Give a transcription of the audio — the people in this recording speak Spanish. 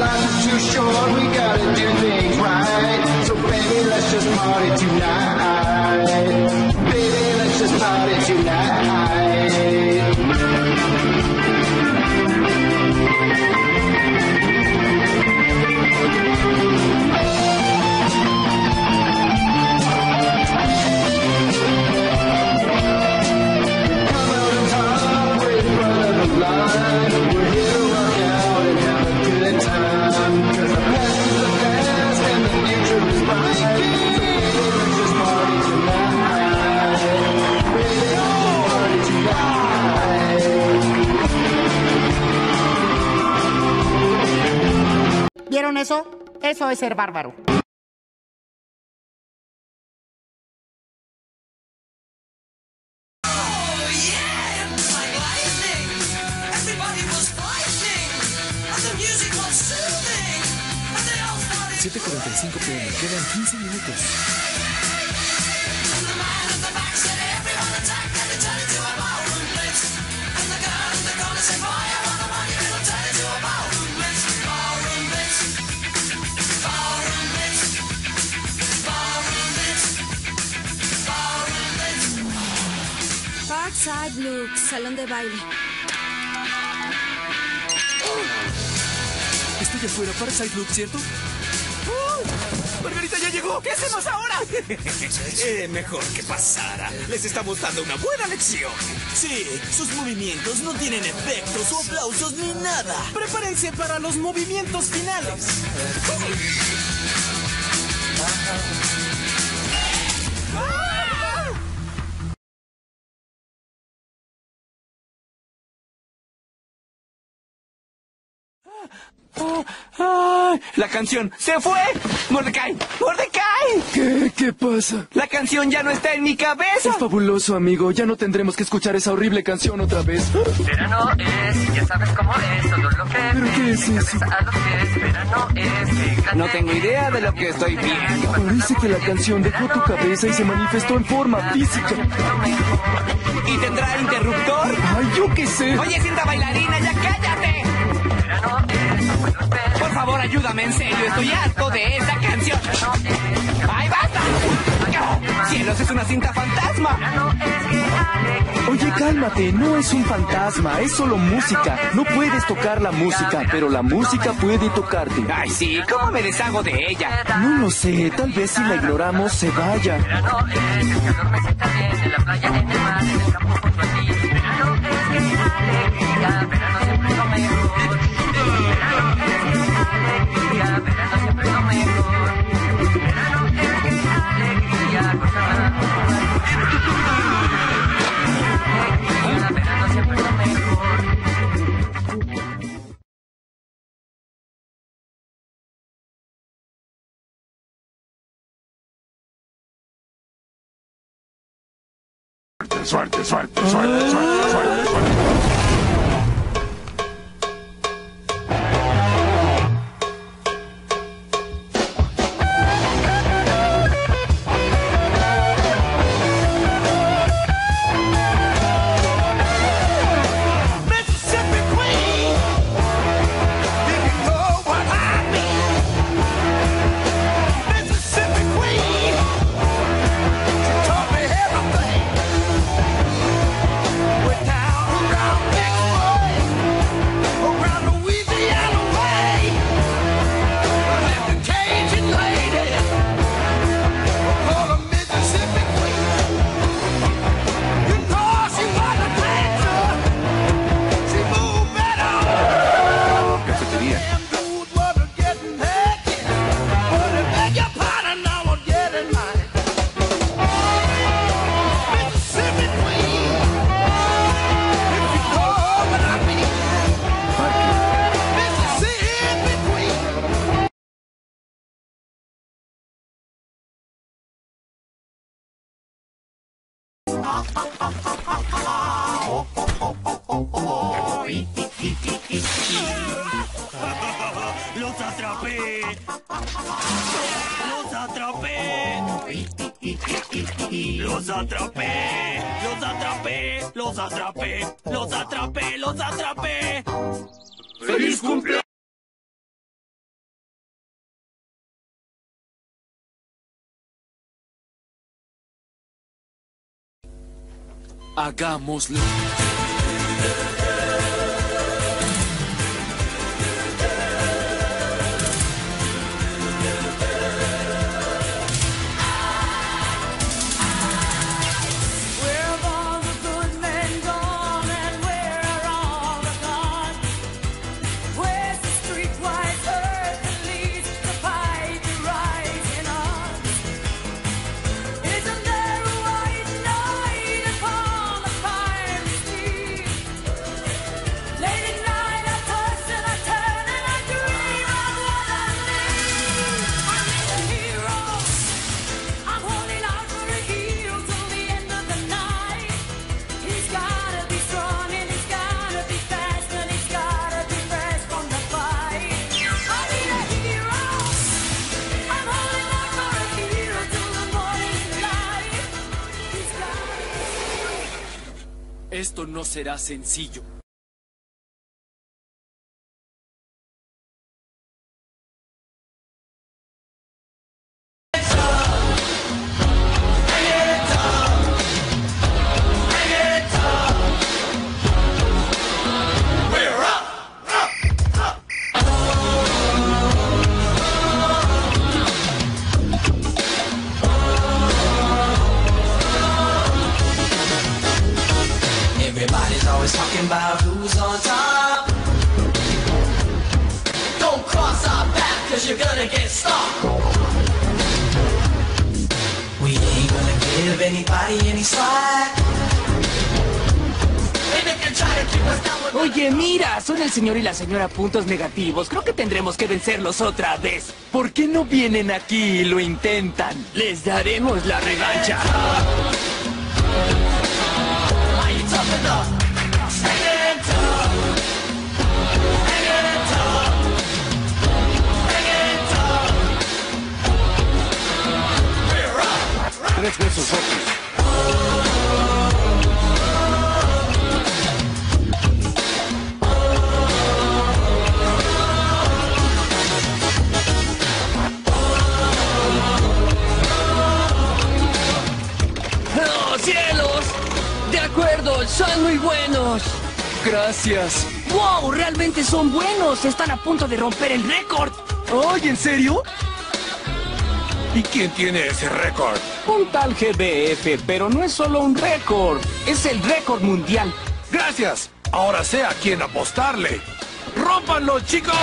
Cause life is too short, we gotta do things right. So baby, let's just party tonight. Eso? Es ser bárbaro. They all started 7.45 pm, quedan 15 minutos. Parkside Look, salón de baile. Estoy afuera para Side Look, ¿cierto? ¡Uh! ¡Margarita ya llegó! ¿Qué hacemos ahora? Eh, mejor que pasara. Les estamos dando una buena lección. Sí, sus movimientos no tienen efectos o aplausos ni nada. Prepárense para los movimientos finales. La canción se fue. Mordecai, Mordecai. ¿Qué? ¿Qué pasa? La canción ya no está en mi cabeza. Es fabuloso, amigo. Ya no tendremos que escuchar esa horrible canción otra vez. Verano es, ya sabes cómo es, todo lo que ¿Pero qué es eso? a los pies. Verano es, fíjate. No tengo idea de lo que estoy viendo. Parece que la canción dejó tu cabeza y se manifestó en forma física. ¿Y tendrá interruptor? Ay, yo qué sé. Oye, cinta bailarina, ya cállate. Por favor, ayúdame, en serio. Estoy harto de esa canción. ¡Ay, basta! ¡Cielos, es una cinta fantasma! Oye, cálmate. No es un fantasma. Es solo música. No puedes tocar la música, pero la música puede tocarte. Ay, sí, ¿cómo me deshago de ella? No lo sé. Tal vez si la ignoramos se vaya. Suerte, suerte, suerte, suerte, ¡Los atrapé! ¡Los atrapé! ¡Los atrapé! ¡Los atrapé! ¡Los atrapé! ¡Los atrapé! ¡Los atrapé! ¡Feliz cumpleaños! Hagámoslo. Esto no será sencillo. Always talking about who's on top. Don't cross our path, cause you're gonna get stopped. We ain't give anybody any slack. Oye, mira, son el señor y la señora puntos negativos. Creo que tendremos que vencerlos otra vez. ¿Por qué no vienen aquí y lo intentan? Les daremos la revancha. Buenos. Gracias. ¡Wow! Realmente son buenos. Están a punto de romper el récord. ¡Ay, en serio! ¿Y quién tiene ese récord? Un tal GBF, pero no es solo un récord. Es el récord mundial. Gracias. Ahora sé a quién apostarle. ¡Rómpanlo, chicos!